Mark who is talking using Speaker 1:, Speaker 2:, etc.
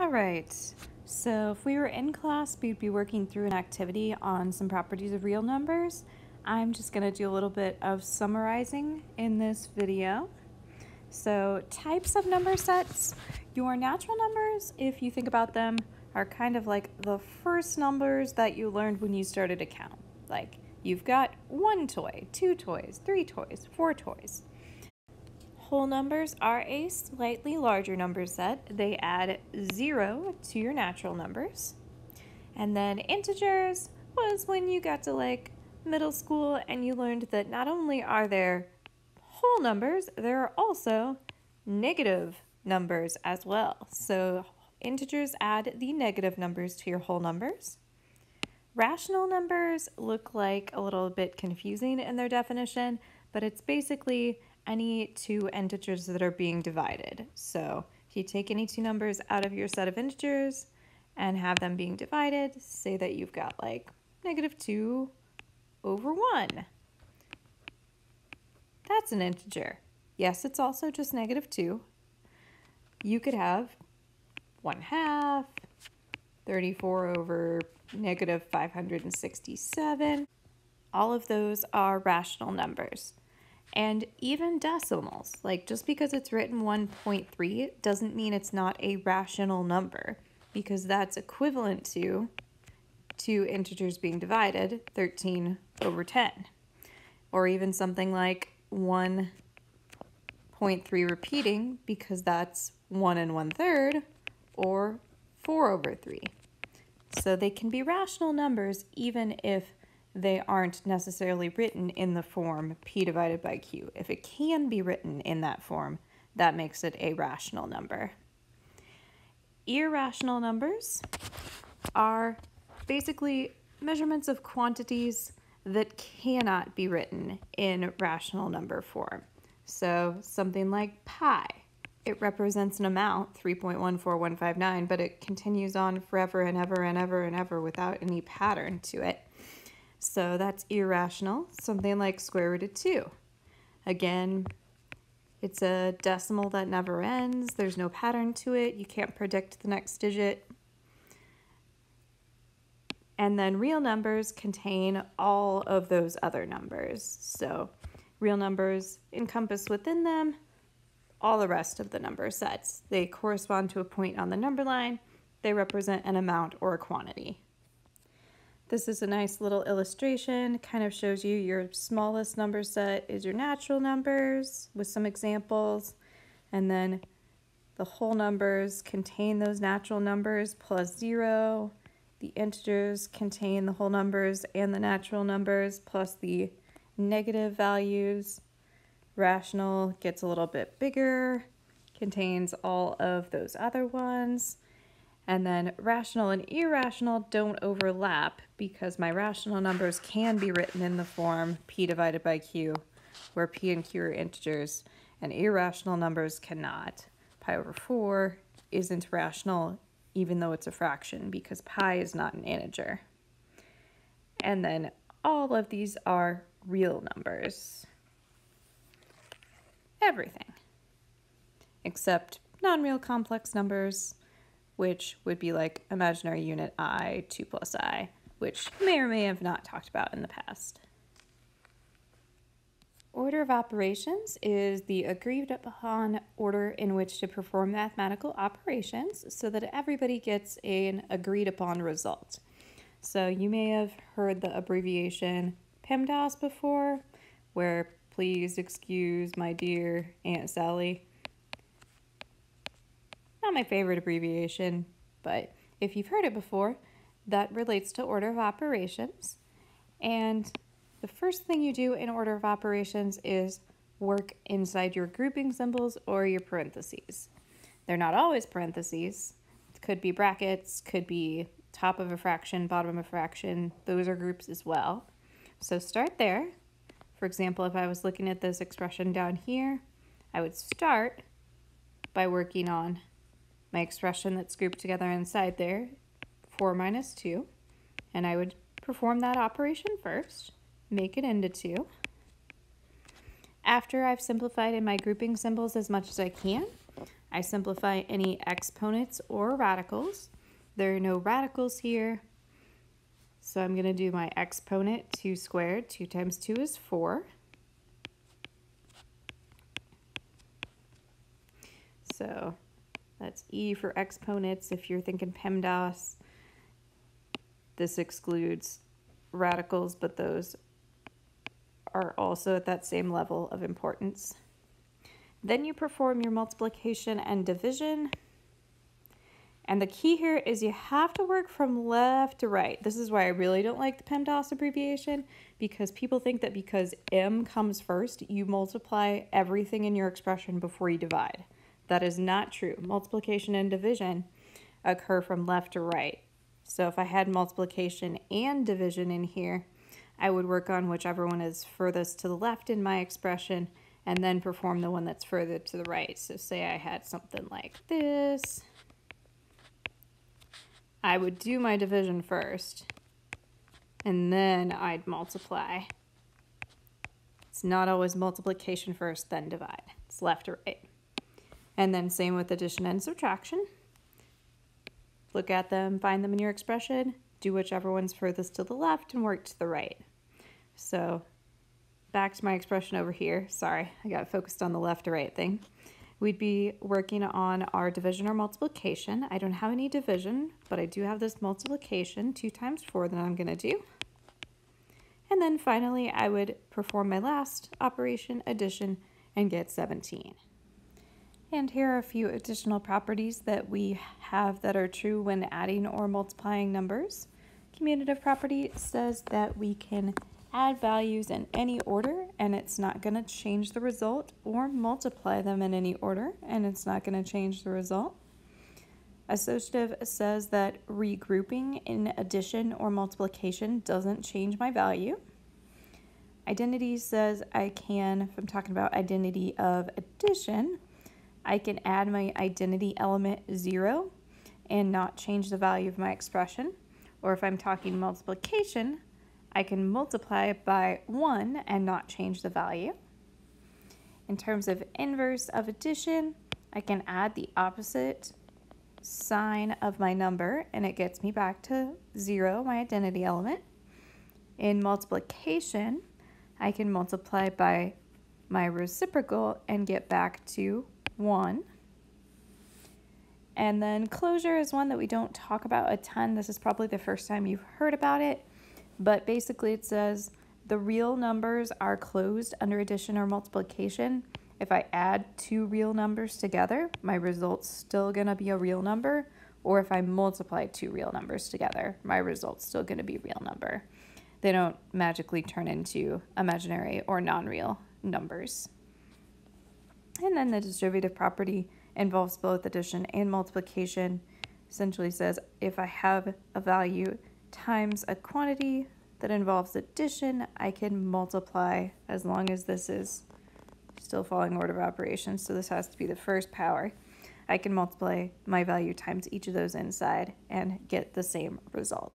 Speaker 1: All right, so if we were in class, we'd be working through an activity on some properties of real numbers. I'm just gonna do a little bit of summarizing in this video. So types of number sets, your natural numbers, if you think about them, are kind of like the first numbers that you learned when you started to count. Like you've got one toy, two toys, three toys, four toys. Whole numbers are a slightly larger number set. They add zero to your natural numbers. And then integers was when you got to like middle school and you learned that not only are there whole numbers, there are also negative numbers as well. So integers add the negative numbers to your whole numbers. Rational numbers look like a little bit confusing in their definition, but it's basically any two integers that are being divided. So if you take any two numbers out of your set of integers and have them being divided, say that you've got like negative 2 over 1. That's an integer. Yes, it's also just negative 2. You could have 1 half, 34 over negative 567. All of those are rational numbers. And even decimals, like just because it's written 1.3 doesn't mean it's not a rational number because that's equivalent to two integers being divided, 13 over 10. Or even something like 1.3 repeating because that's 1 and 1 third or 4 over 3. So they can be rational numbers even if they aren't necessarily written in the form p divided by q. If it can be written in that form, that makes it a rational number. Irrational numbers are basically measurements of quantities that cannot be written in rational number form. So something like pi, it represents an amount, 3.14159, but it continues on forever and ever and ever and ever without any pattern to it. So that's irrational, something like square root of 2. Again, it's a decimal that never ends. There's no pattern to it. You can't predict the next digit. And then real numbers contain all of those other numbers. So real numbers encompass within them all the rest of the number sets. They correspond to a point on the number line. They represent an amount or a quantity. This is a nice little illustration, kind of shows you your smallest number set is your natural numbers with some examples, and then the whole numbers contain those natural numbers plus zero. The integers contain the whole numbers and the natural numbers plus the negative values. Rational gets a little bit bigger, contains all of those other ones. And then rational and irrational don't overlap because my rational numbers can be written in the form p divided by q, where p and q are integers, and irrational numbers cannot. Pi over 4 isn't rational even though it's a fraction because pi is not an integer. And then all of these are real numbers. Everything. Except non-real complex numbers, which would be like imaginary unit i, 2 plus i, which may or may have not talked about in the past. Order of operations is the agreed upon order in which to perform mathematical operations so that everybody gets an agreed upon result. So you may have heard the abbreviation PEMDAS before, where please excuse my dear Aunt Sally not my favorite abbreviation, but if you've heard it before, that relates to order of operations. And the first thing you do in order of operations is work inside your grouping symbols or your parentheses. They're not always parentheses. It could be brackets, could be top of a fraction, bottom of a fraction. Those are groups as well. So start there. For example, if I was looking at this expression down here, I would start by working on my expression that's grouped together inside there, 4 minus 2, and I would perform that operation first, make it into 2. After I've simplified in my grouping symbols as much as I can, I simplify any exponents or radicals. There are no radicals here. So I'm going to do my exponent 2 squared. 2 times 2 is 4. So that's E for exponents. If you're thinking PEMDAS, this excludes radicals, but those are also at that same level of importance. Then you perform your multiplication and division. And the key here is you have to work from left to right. This is why I really don't like the PEMDAS abbreviation because people think that because M comes first, you multiply everything in your expression before you divide. That is not true. Multiplication and division occur from left to right. So if I had multiplication and division in here, I would work on whichever one is furthest to the left in my expression and then perform the one that's further to the right. So say I had something like this. I would do my division first, and then I'd multiply. It's not always multiplication first, then divide. It's left to right. And then same with addition and subtraction. Look at them, find them in your expression, do whichever one's furthest to the left, and work to the right. So back to my expression over here. Sorry, I got focused on the left to right thing. We'd be working on our division or multiplication. I don't have any division, but I do have this multiplication, 2 times 4 that I'm going to do. And then finally, I would perform my last operation, addition, and get 17. And here are a few additional properties that we have that are true when adding or multiplying numbers. Commutative property says that we can add values in any order and it's not going to change the result or multiply them in any order and it's not going to change the result. Associative says that regrouping in addition or multiplication doesn't change my value. Identity says I can, if I'm talking about identity of addition, I can add my identity element 0 and not change the value of my expression. Or if I'm talking multiplication, I can multiply by 1 and not change the value. In terms of inverse of addition, I can add the opposite sign of my number and it gets me back to 0, my identity element. In multiplication, I can multiply by my reciprocal and get back to 1. And then closure is one that we don't talk about a ton. This is probably the first time you've heard about it. But basically it says the real numbers are closed under addition or multiplication. If I add two real numbers together, my result's still gonna be a real number. Or if I multiply two real numbers together, my result's still gonna be real number. They don't magically turn into imaginary or non-real numbers. And then the distributive property involves both addition and multiplication. Essentially says if I have a value times a quantity that involves addition, I can multiply as long as this is still following order of operations. So this has to be the first power. I can multiply my value times each of those inside and get the same result.